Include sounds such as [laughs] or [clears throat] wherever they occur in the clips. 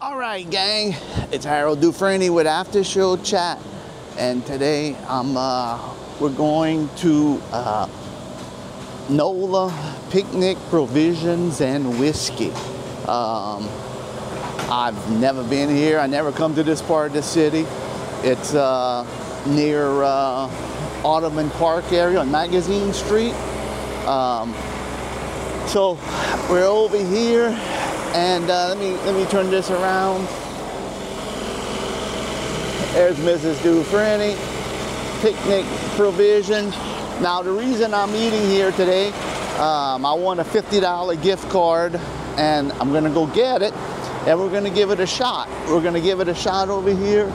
All right, gang, it's Harold Dufrene with After Show Chat, and today I'm uh, we're going to uh, NOLA Picnic Provisions and Whiskey. Um, I've never been here. I never come to this part of the city. It's uh, near uh, Audubon Park area on Magazine Street. Um, so we're over here and uh, let me let me turn this around. There's Mrs. Dufrene, picnic provisions. Now the reason I'm eating here today, um, I won a $50 gift card and I'm gonna go get it and we're gonna give it a shot. We're gonna give it a shot over here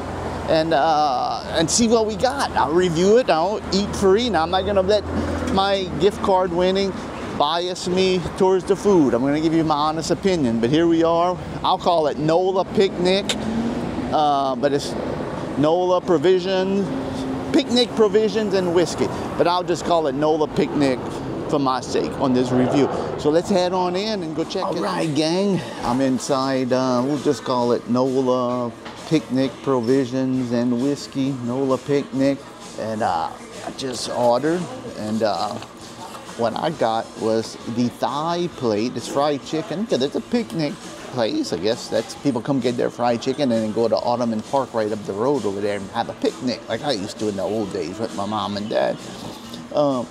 and uh, and see what we got. I'll review it. I'll eat free. Now I'm not gonna let my gift card winning bias me towards the food. I'm going to give you my honest opinion, but here we are. I'll call it NOLA Picnic, uh, but it's NOLA Provisions, Picnic Provisions and Whiskey. But I'll just call it NOLA Picnic for my sake on this review. So let's head on in and go check All it right, out. All right, gang. I'm inside, uh, we'll just call it NOLA Picnic Provisions and Whiskey, NOLA Picnic. And uh, I just ordered and uh, what I got was the thigh plate. It's fried chicken because it's a picnic place. I guess that's people come get their fried chicken and then go to Audubon Park right up the road over there and have a picnic like I used to in the old days with my mom and dad. Um,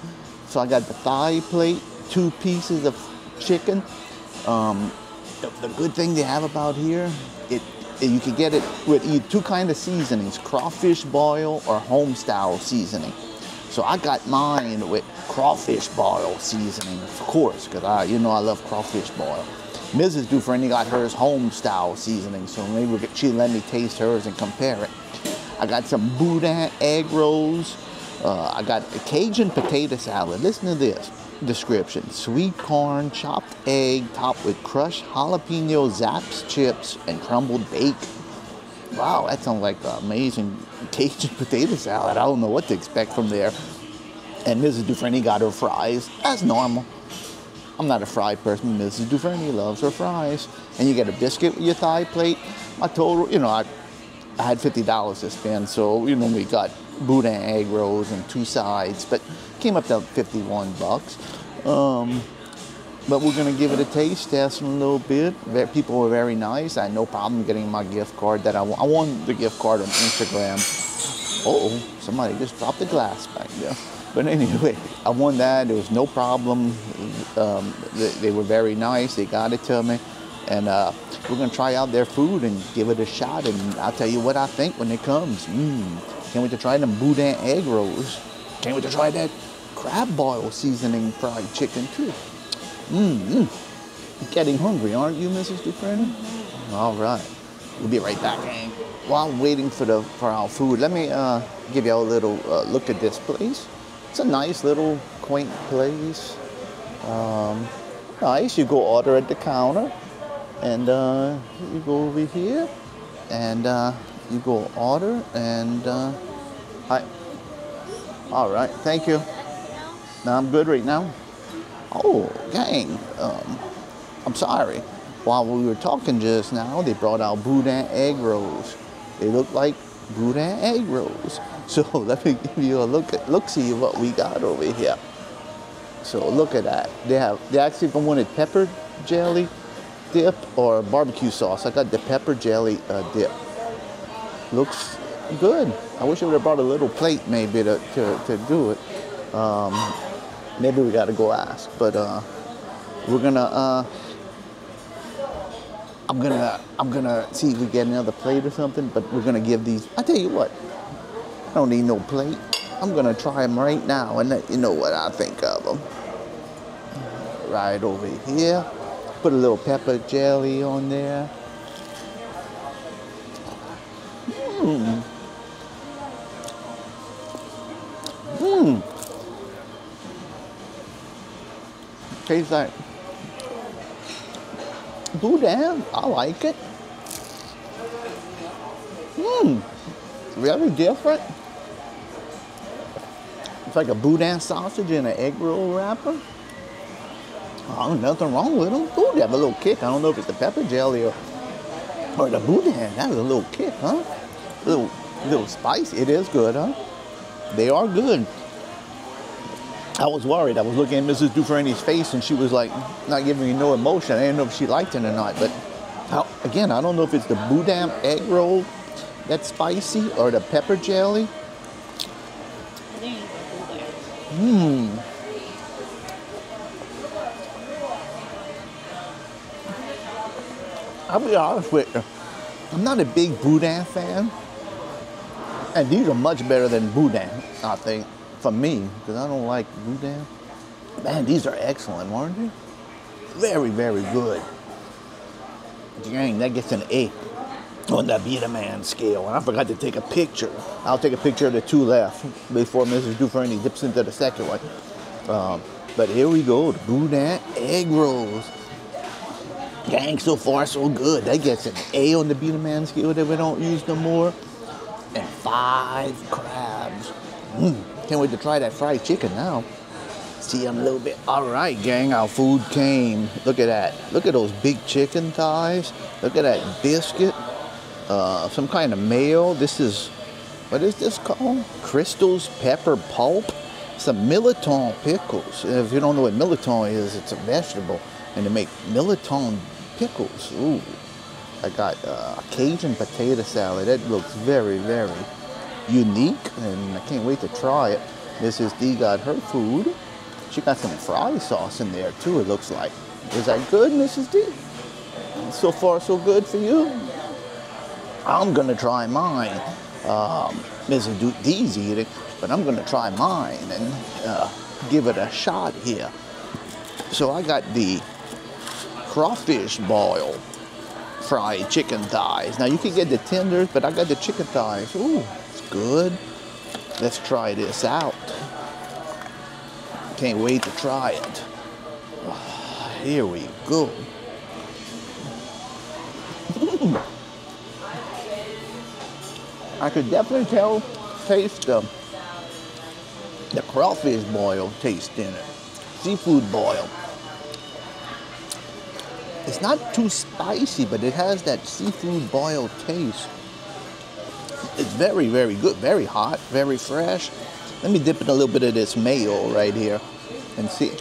so I got the thigh plate, two pieces of chicken. Um, the, the, good thing they have about here, it, it you can get it with two kind of seasonings: crawfish boil or home style seasoning. So I got mine with crawfish boil seasoning, of course, because I, you know, I love crawfish boil. Mrs. Dufrene got hers home style seasoning, so maybe she let me taste hers and compare it. I got some boudin egg rolls. Uh, I got a Cajun potato salad. Listen to this description. Sweet corn, chopped egg, topped with crushed jalapeno Zapp's chips and crumbled bacon. Wow, that sounds like amazing Cajun potato salad. I don't know what to expect from there. And Mrs. Dufrene got her fries. That's normal. I'm not a fry person. Mrs. Dufrene loves her fries. And you get a biscuit with your thigh plate. My total, you know, I, I had $50 to spend, so, you know, we got boudin egg rolls and two sides, but came up to 51 bucks. Um, but we're gonna give it a taste, test a little bit. People were very nice. I had no problem getting my gift card that I won. I won the gift card on Instagram. oh, somebody just dropped the glass back there. But anyway, I won that. There was no problem. Um, they, they, were very nice. They got it to me. And uh, we're going to try out their food and give it a shot. And I'll tell you what I think when it comes. Mmm. Can't wait to try them boudin egg rolls. Can't wait to try that crab boil seasoning fried chicken too. Mmm. Getting hungry, aren't you, Mrs. Dufrene? All right. We'll be right back. While waiting for the for our food, let me uh, give you a little uh, look at this place. It's a nice little quaint place. Um, nice. You go order at the counter, and uh, you go over here, and uh, you go order, and uh, I. All right. Thank you. Now I'm good right now. Oh, gang. Um, I'm sorry. While we were talking just now, they brought out boudin egg rolls. They look like boudin egg rolls. [laughs] So [laughs] let me give you a look at look see what we got over here. So look at that. They have they actually wanted pepper jelly dip or barbecue sauce. I got the pepper jelly uh, dip. Looks good. I wish I would have brought a little plate maybe to, to, to do it. Um, maybe we got to go ask. But uh, we're gonna. Uh, I'm gonna. I'm gonna see if we get another plate or something. But we're gonna give these. I tell you what. I don't need no plate. I'm gonna try them right now and let you know what I think of them. Right over here. Put a little pepper jelly on there. Mmm. Tastes like boudin. I like it. Mmm. Really different. It's like a boudin sausage in an egg roll wrapper. Oh, nothing wrong with them. Ooh, they have a little kick. I don't know if it's the pepper jelly or Or the boudin, that was a little kick, huh? A little, little spicy. It is good, huh? They are good. I was worried. I was looking at Mrs. Dufrene's face and she was like not giving me no emotion. I didn't know if she liked it or not. But how, again, I don't know if it's the boudin egg roll that's spicy or the pepper jelly. I. Mmm. I'll be honest with you. I'm not a big boudin fan. And these are much better than boudin, I think, for me, because I don't like boudin. Man, these are excellent, aren't they? Very, very good. Dang, that gets an A on that man scale. And I forgot to take a picture. I'll take a picture of the two left before Mrs. Dufrene dips into the second one. Um, but here we go, the boudin egg rolls. Gang, so far so good. That gets an A on the Beat a Man scale that we don't use no more. And five crabs. Mm, can't wait to try that fried chicken now. See, I'm a little bit. All right, gang, our food came. Look at that. Look at those big chicken thighs. Look at that biscuit. Uh, some kind of mayo. This is, what is this called? Crystal's pepper pulp. Some mirliton pickles. If you don't know what mirliton is, it's a vegetable. And they make mirliton pickles. Ooh. I got uh, Cajun potato salad. That looks very, very unique. And I can't wait to try it. Mrs. D got her food. She got some fry sauce in there too, it looks like. Is that good, Mrs. D? So far, so good for you? I'm gonna try mine. Um, Mrs. D's eating, but I'm gonna try mine and uh, give it a shot here. So I got the crawfish boil fried chicken thighs. Now you can get the tenders, but I got the chicken thighs. Ooh, good. Let's try this out. Can't wait to try it. Ah, here we go. I could definitely tell, taste the, the crawfish boil taste in it. Seafood boil. It's not too spicy, but it has that seafood boil taste. It's very, very good, very hot, very fresh. Let me dip in a little bit of this mayo right here and see.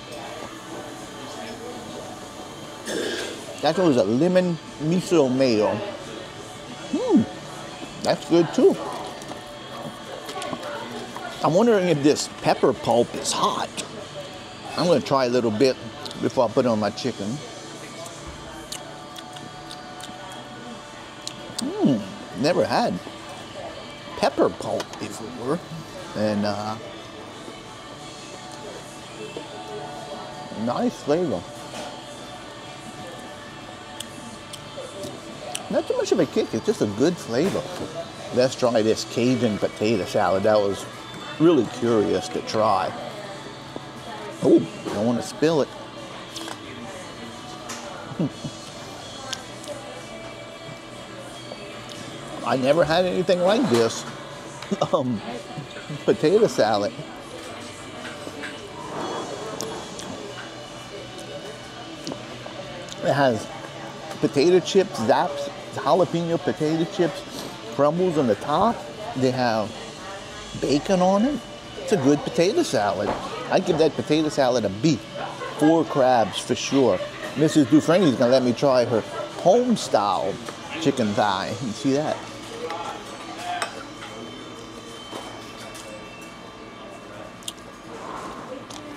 That one was a lemon miso mayo. Hmm, that's good too. I'm wondering if this pepper pulp is hot. I'm gonna try a little bit before I put it on my chicken. Hmm, never had pepper pulp before. And uh, nice flavor. Not too much of a kick, it's just a good flavor. Let's try this Cajun potato salad. That was really curious to try. Oh, don't want to spill it. [laughs] I never had anything like this. [laughs] Um, potato salad. It has potato chips, Zapp's, jalapeno potato chips, crumbles on the top. They have bacon on it. It's a good potato salad. I'd give that potato salad a B. Four crabs for sure. Mrs. Dufrene is gonna let me try her home style chicken thigh. You see that?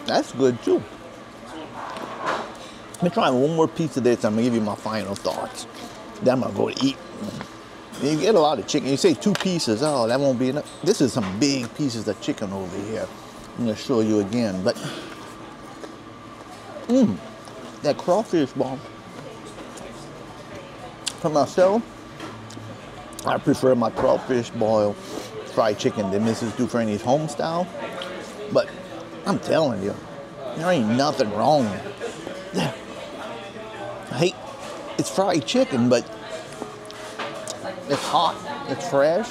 That's good too. Let me try one more piece of this. I'm gonna give you my final thoughts. Then I'm gonna go to eat. You get a lot of chicken. You say two pieces. Oh, that won't be enough. This is some big pieces of chicken over here. I'm gonna show you again. But, mmm, that crawfish ball. For myself, I prefer my crawfish boil fried chicken than Mrs. Dufrene's home style. But I'm telling you, there ain't nothing wrong. I hate it's fried chicken, but it's hot, it's fresh,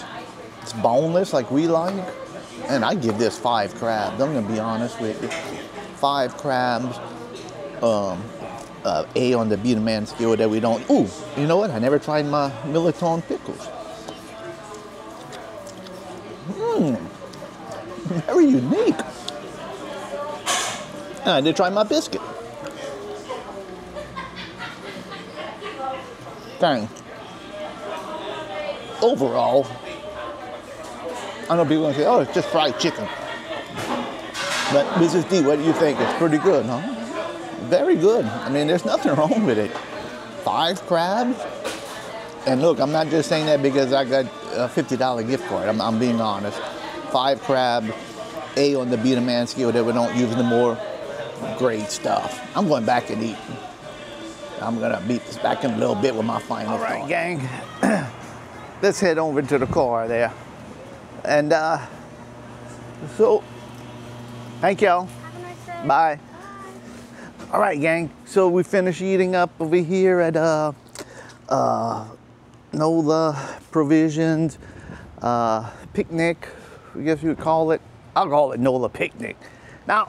it's boneless like we like. And I give this five crabs. I'm gonna be honest with you. Five crabs. Um, uh, A on the beat man scale that we don't. Ooh, you know what? I never tried my mirliton pickles. Mmm, very unique. And I did try my biscuit. Dang. Overall, I know people gonna say, "Oh, it's just fried chicken." But Mrs. D, what do you think? It's pretty good, huh? Very good. I mean, there's nothing wrong with it. Five crabs. And look, I'm not just saying that because I got a $50 gift card. I'm, I'm being honest. Five crab, A on the beat a man scale that we don't use anymore. Great stuff. I'm going back and eat. I'm gonna beat this back in a little bit with my final All right, thought. gang. [clears throat] Let's head over to the car there. And uh, so Thank y'all. Nice Bye. All right, gang. So we finished eating up over here at uh, uh, Nola Provisions uh, Picnic. I guess you would call it. I'll call it Nola Picnic. Now,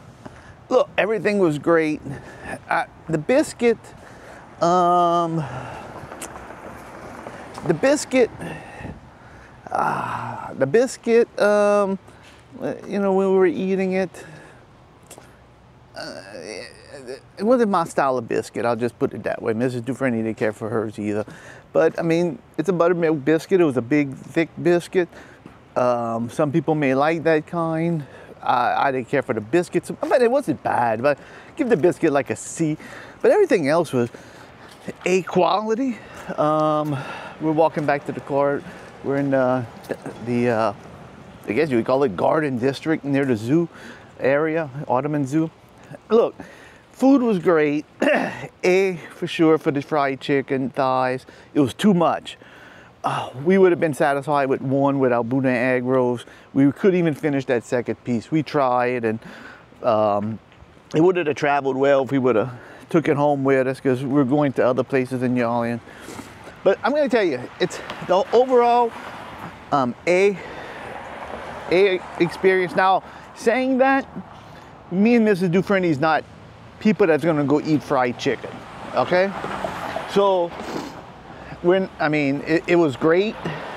look, everything was great. Uh, the biscuit, um, the biscuit, uh, the biscuit, um, you know, when we were eating it, uh, it wasn't my style of biscuit. I'll just put it that way. Mrs. Dufrene didn't care for hers either. But I mean, it's a buttermilk biscuit. It was a big, thick biscuit. Um, some people may like that kind. I, I didn't care for the biscuits, but it wasn't bad. But give the biscuit like a C. But everything else was A quality. Um, we're walking back to the car. We're in the, the uh, I guess you would call it Garden District near the zoo area, Audubon Zoo look, food was great. [clears throat] A for sure for the fried chicken thighs. It was too much. Uh, we would have been satisfied with one without Boudin egg rolls. We couldn't even finish that second piece. We tried and um, it would have traveled well if we would have took it home with us because we're going to other places in Y'all But I'm gonna tell you, it's the overall um, A, A experience. Now, saying that, me and Mrs. Dufrene is not people that's gonna go eat fried chicken, okay? So, when, I mean, it, it was great.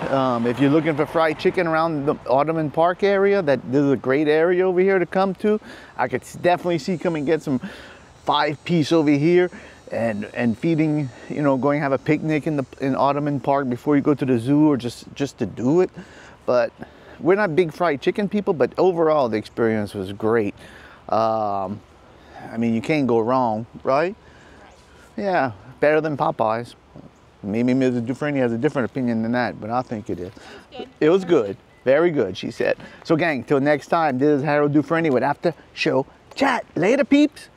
Um, if you're looking for fried chicken around the Audubon Park area, that this is a great area over here to come to. I could definitely see come and get some five piece over here and and feeding, you know, going have a picnic in the in Audubon Park before you go to the zoo or just just to do it. But we're not big fried chicken people, but overall the experience was great. Um, I mean, you can't go wrong, right? Yeah, better than Popeyes. Maybe Mrs. Dufrene has a different opinion than that, but I think it is. It was good. Very good, she said. So gang, till next time, this is Harold Dufrene with After Show Chat. Later, peeps.